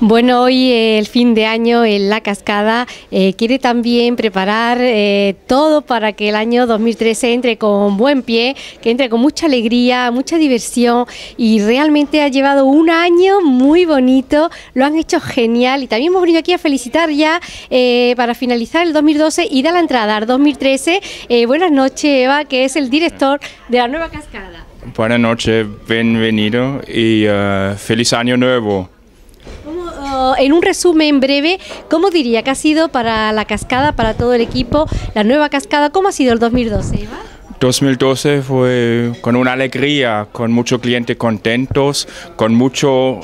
Bueno, hoy eh, el fin de año en La Cascada eh, quiere también preparar eh, todo para que el año 2013 entre con buen pie, que entre con mucha alegría, mucha diversión y realmente ha llevado un año muy bonito, lo han hecho genial y también hemos venido aquí a felicitar ya para finalizar el 2012 y dar la entrada al 2013. buenas noches, Eva, que es el director de la nueva Cascada. Buenas noches, bienvenido y feliz año nuevo en un resumen breve, ¿cómo diría que ha sido para la cascada, para todo el equipo, la nueva cascada? ¿Cómo ha sido el 2012, Eva? 2012 fue con una alegría, con muchos clientes contentos, con mucho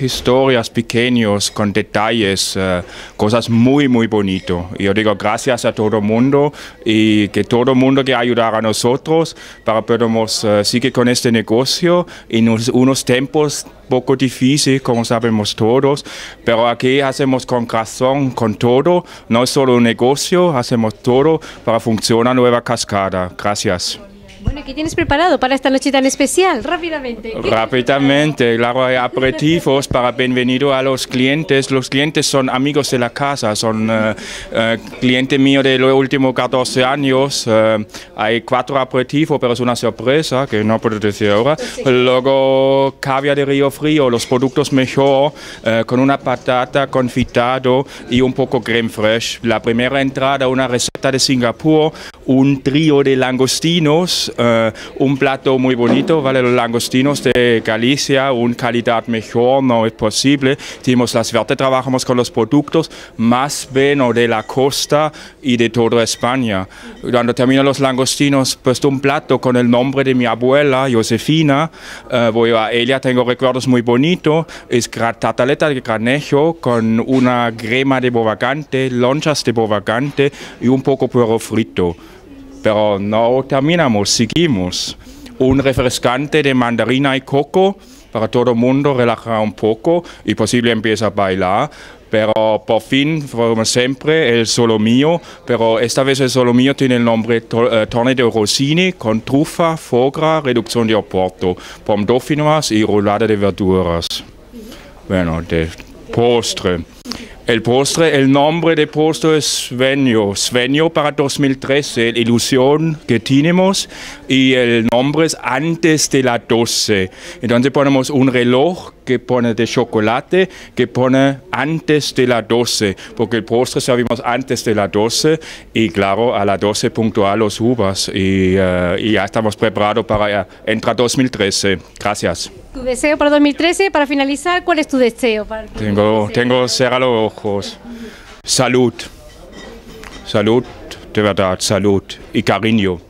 historias pequeños con detalles, eh, cosas muy, muy bonitas. Yo digo gracias a todo el mundo y que todo el mundo que ayudar a nosotros para podamos uh, seguir con este negocio en unos, tiempos poco difíciles, como sabemos todos, pero aquí hacemos con corazón, con todo, no es solo un negocio, hacemos todo para funcionar Nueva Cascada. Gracias. Bueno, ¿qué tienes preparado para esta noche tan especial? Rápidamente. Rápidamente, claro, hay aperitivos para bienvenido a los clientes. Los clientes son amigos de la casa, son uh, clientes míos de los últimos 14 años. Uh, hay cuatro aperitivos, pero es una sorpresa que no puedo decir ahora. Luego, caviar de río frío, los productos mejor, con una patata confitado y un poco creme fresh. La primera entrada, una receta de Singapur, un trío de langostinos uh, un plato muy bonito, ¿vale? Los langostinos de Galicia, una calidad mejor no es posible. Tenemos la suerte, trabajamos con los productos más buenos de la costa y de toda España. Cuando termino los langostinos, puesto un plato con el nombre de mi abuela, Josefina, uh, voy a ella, tengo recuerdos muy bonitos, es tataleta de granejo con una crema de bovagante, lonchas de bovagante y un poco puero frito pero no terminamos, seguimos. Un refrescante de mandarina y coco para todo el mundo relajar un poco y posible empieza a bailar. Pero por fin, como siempre, el solo mío, pero esta vez el solo mío tiene el nombre uh, Torne de Rossini con trufa, fogra, reducción de oporto, pommes y rolada de verduras. Bueno, de postre. El postre, el nombre del postre es Svenio. Svenio para 2013, la ilusión que tenemos y el nombre es antes de la 12. Entonces ponemos un reloj que pone de chocolate que pone antes de la 12, porque el postre servimos antes de la 12 y claro, a la 12 puntual los uvas y, uh, y ya estamos preparados para uh, entrar 2013. Gracias. ¿Tu deseo para 2013? Para finalizar, ¿cuál es tu deseo? Para tengo, tengo cerrar los ojos. Salud. Salud, de verdad, salud y cariño.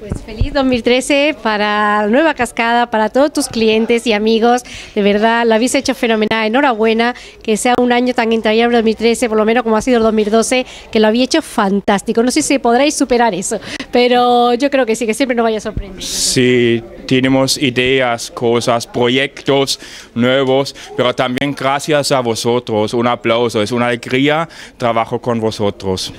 Pues feliz 2013 para la nueva cascada, para todos tus clientes y amigos. De verdad, lo habéis hecho fenomenal. Enhorabuena, que sea un año tan entrañable 2013, por lo menos como ha sido el 2012, que lo habéis hecho fantástico. No sé si podréis superar eso, pero yo creo que sí, que siempre nos vaya a sorprender. Sí, tenemos ideas, cosas, proyectos nuevos, pero también gracias a vosotros. Un aplauso, es una alegría trabajo con vosotros.